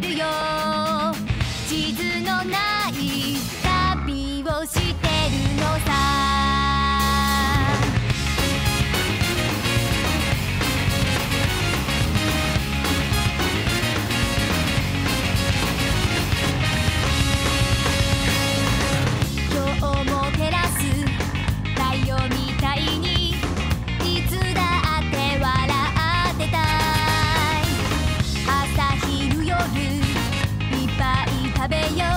るよ。地図のない旅をしてるのさ。べよう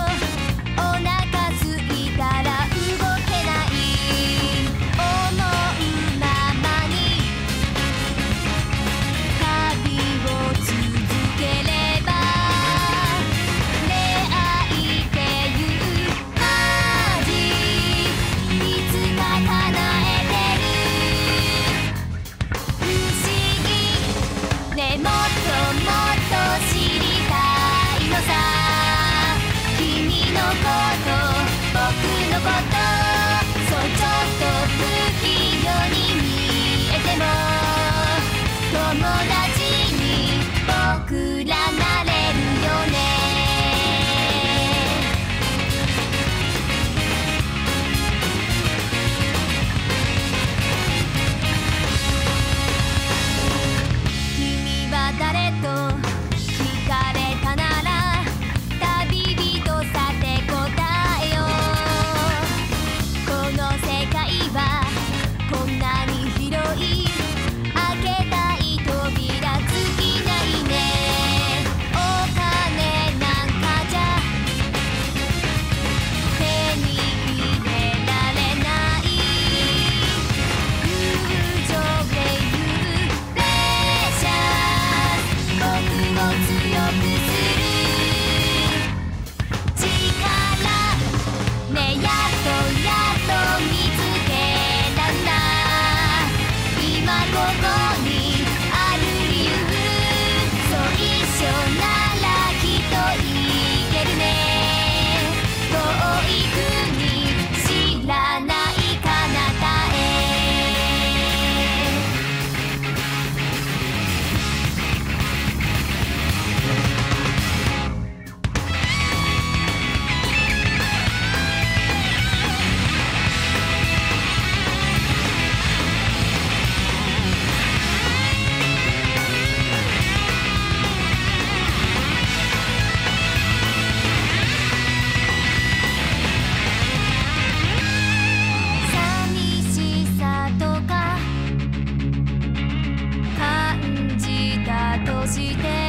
して